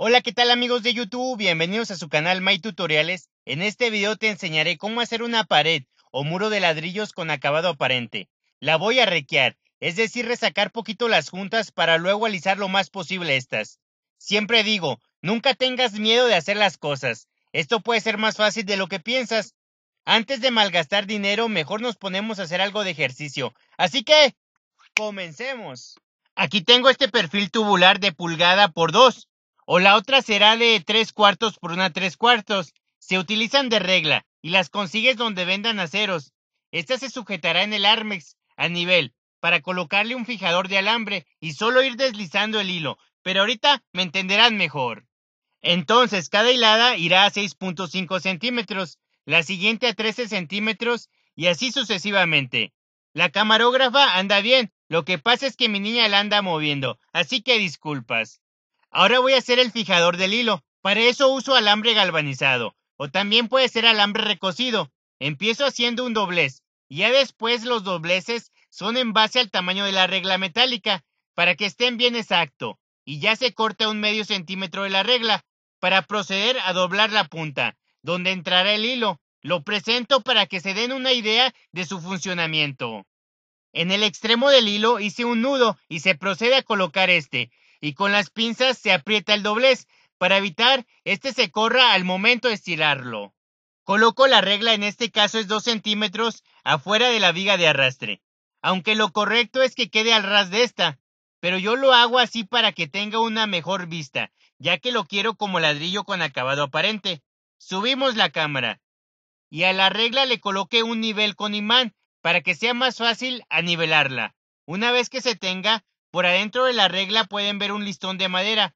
Hola, ¿qué tal amigos de YouTube? Bienvenidos a su canal My Tutoriales. En este video te enseñaré cómo hacer una pared o muro de ladrillos con acabado aparente. La voy a requear, es decir, resacar poquito las juntas para luego alisar lo más posible estas. Siempre digo, nunca tengas miedo de hacer las cosas. Esto puede ser más fácil de lo que piensas. Antes de malgastar dinero, mejor nos ponemos a hacer algo de ejercicio. Así que, comencemos. Aquí tengo este perfil tubular de pulgada por 2 o la otra será de tres cuartos por una tres cuartos. Se utilizan de regla y las consigues donde vendan aceros. Esta se sujetará en el Armex a nivel para colocarle un fijador de alambre y solo ir deslizando el hilo, pero ahorita me entenderán mejor. Entonces, cada hilada irá a 6.5 centímetros, la siguiente a 13 centímetros y así sucesivamente. La camarógrafa anda bien, lo que pasa es que mi niña la anda moviendo, así que disculpas. Ahora voy a hacer el fijador del hilo. Para eso uso alambre galvanizado. O también puede ser alambre recocido. Empiezo haciendo un doblez. Y ya después los dobleces son en base al tamaño de la regla metálica. Para que estén bien exacto. Y ya se corta un medio centímetro de la regla. Para proceder a doblar la punta. Donde entrará el hilo. Lo presento para que se den una idea de su funcionamiento. En el extremo del hilo hice un nudo y se procede a colocar este y con las pinzas se aprieta el doblez para evitar este se corra al momento de estirarlo. Coloco la regla, en este caso es 2 centímetros afuera de la viga de arrastre, aunque lo correcto es que quede al ras de esta, pero yo lo hago así para que tenga una mejor vista, ya que lo quiero como ladrillo con acabado aparente. Subimos la cámara y a la regla le coloqué un nivel con imán para que sea más fácil a nivelarla. Una vez que se tenga, por adentro de la regla pueden ver un listón de madera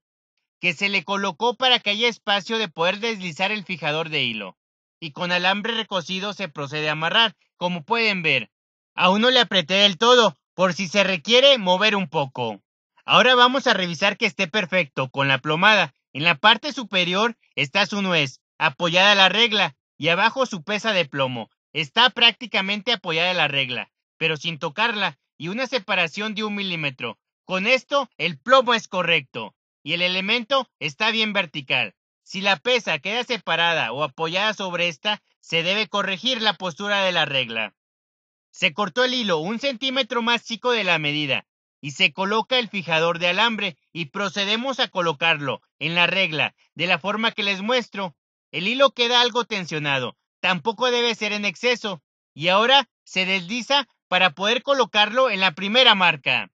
que se le colocó para que haya espacio de poder deslizar el fijador de hilo. Y con alambre recocido se procede a amarrar, como pueden ver. Aún no le apreté del todo, por si se requiere mover un poco. Ahora vamos a revisar que esté perfecto con la plomada. En la parte superior está su nuez, apoyada a la regla, y abajo su pesa de plomo. Está prácticamente apoyada la regla, pero sin tocarla, y una separación de un milímetro, con esto, el plomo es correcto y el elemento está bien vertical. Si la pesa queda separada o apoyada sobre esta, se debe corregir la postura de la regla. Se cortó el hilo un centímetro más chico de la medida y se coloca el fijador de alambre y procedemos a colocarlo en la regla de la forma que les muestro. El hilo queda algo tensionado, tampoco debe ser en exceso y ahora se desliza para poder colocarlo en la primera marca.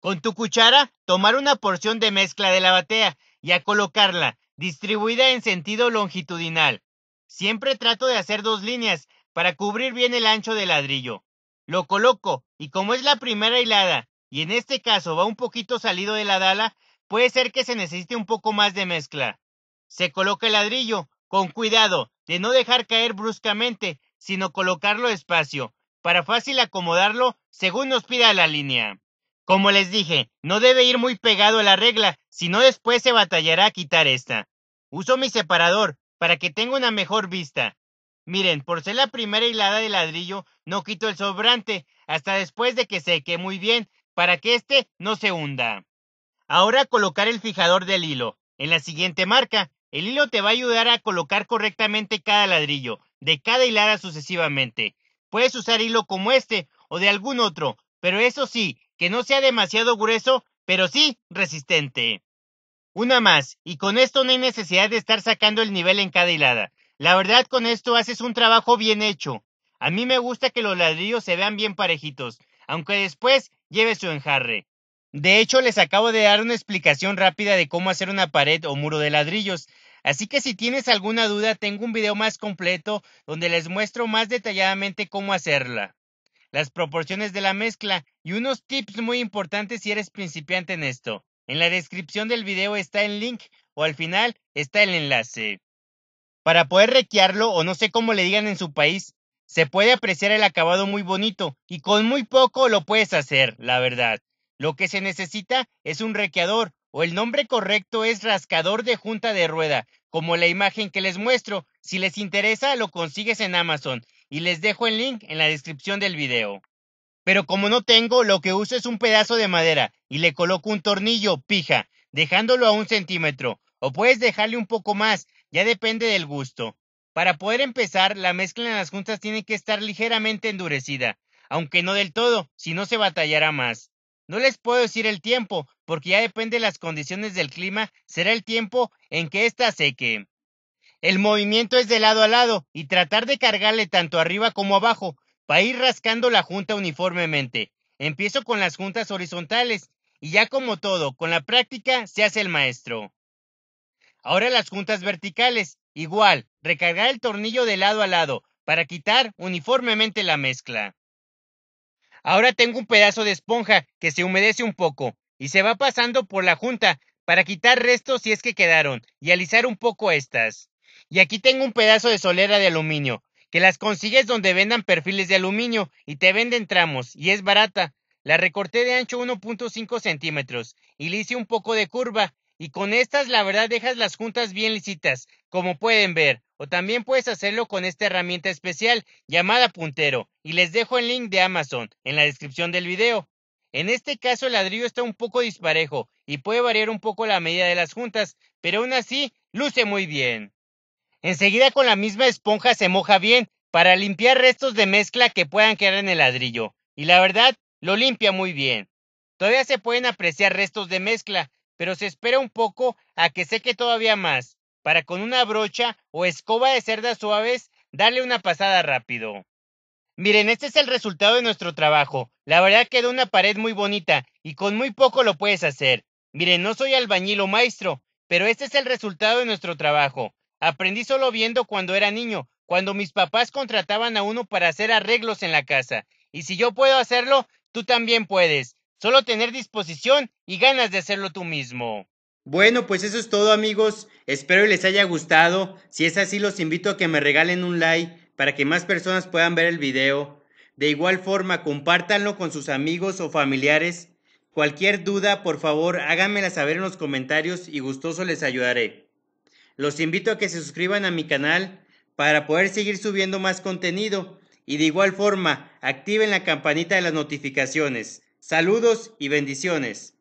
Con tu cuchara, tomar una porción de mezcla de la batea y a colocarla, distribuida en sentido longitudinal. Siempre trato de hacer dos líneas para cubrir bien el ancho del ladrillo. Lo coloco y como es la primera hilada y en este caso va un poquito salido de la dala, puede ser que se necesite un poco más de mezcla. Se coloca el ladrillo, con cuidado de no dejar caer bruscamente, sino colocarlo despacio, para fácil acomodarlo según nos pida la línea. Como les dije, no debe ir muy pegado a la regla, si no después se batallará a quitar esta. Uso mi separador para que tenga una mejor vista. Miren, por ser la primera hilada de ladrillo, no quito el sobrante hasta después de que seque muy bien para que éste no se hunda. Ahora colocar el fijador del hilo. En la siguiente marca, el hilo te va a ayudar a colocar correctamente cada ladrillo, de cada hilada sucesivamente. Puedes usar hilo como este o de algún otro, pero eso sí, que no sea demasiado grueso, pero sí resistente. Una más, y con esto no hay necesidad de estar sacando el nivel en cada hilada. La verdad con esto haces un trabajo bien hecho. A mí me gusta que los ladrillos se vean bien parejitos, aunque después lleve su enjarre. De hecho, les acabo de dar una explicación rápida de cómo hacer una pared o muro de ladrillos, así que si tienes alguna duda tengo un video más completo donde les muestro más detalladamente cómo hacerla las proporciones de la mezcla y unos tips muy importantes si eres principiante en esto. En la descripción del video está el link o al final está el enlace. Para poder requearlo o no sé cómo le digan en su país, se puede apreciar el acabado muy bonito y con muy poco lo puedes hacer, la verdad. Lo que se necesita es un requeador o el nombre correcto es rascador de junta de rueda, como la imagen que les muestro. Si les interesa, lo consigues en Amazon y les dejo el link en la descripción del video. Pero como no tengo, lo que uso es un pedazo de madera y le coloco un tornillo pija, dejándolo a un centímetro, o puedes dejarle un poco más, ya depende del gusto. Para poder empezar, la mezcla en las juntas tiene que estar ligeramente endurecida, aunque no del todo, si no se batallará más. No les puedo decir el tiempo, porque ya depende de las condiciones del clima, será el tiempo en que ésta seque. El movimiento es de lado a lado y tratar de cargarle tanto arriba como abajo para ir rascando la junta uniformemente. Empiezo con las juntas horizontales y ya como todo, con la práctica se hace el maestro. Ahora las juntas verticales. Igual, recargar el tornillo de lado a lado para quitar uniformemente la mezcla. Ahora tengo un pedazo de esponja que se humedece un poco y se va pasando por la junta para quitar restos si es que quedaron y alisar un poco estas. Y aquí tengo un pedazo de solera de aluminio, que las consigues donde vendan perfiles de aluminio y te venden tramos y es barata. La recorté de ancho 1.5 centímetros y le hice un poco de curva y con estas la verdad dejas las juntas bien lisitas, como pueden ver, o también puedes hacerlo con esta herramienta especial llamada puntero, y les dejo el link de Amazon en la descripción del video. En este caso el ladrillo está un poco disparejo y puede variar un poco la medida de las juntas, pero aún así luce muy bien. Enseguida con la misma esponja se moja bien para limpiar restos de mezcla que puedan quedar en el ladrillo, y la verdad lo limpia muy bien. Todavía se pueden apreciar restos de mezcla, pero se espera un poco a que seque todavía más, para con una brocha o escoba de cerdas suaves darle una pasada rápido. Miren, este es el resultado de nuestro trabajo. La verdad quedó una pared muy bonita y con muy poco lo puedes hacer. Miren, no soy albañil o maestro, pero este es el resultado de nuestro trabajo. Aprendí solo viendo cuando era niño, cuando mis papás contrataban a uno para hacer arreglos en la casa. Y si yo puedo hacerlo, tú también puedes. Solo tener disposición y ganas de hacerlo tú mismo. Bueno, pues eso es todo amigos. Espero les haya gustado. Si es así, los invito a que me regalen un like para que más personas puedan ver el video. De igual forma, compártanlo con sus amigos o familiares. Cualquier duda, por favor, háganmela saber en los comentarios y gustoso les ayudaré. Los invito a que se suscriban a mi canal para poder seguir subiendo más contenido y de igual forma activen la campanita de las notificaciones. Saludos y bendiciones.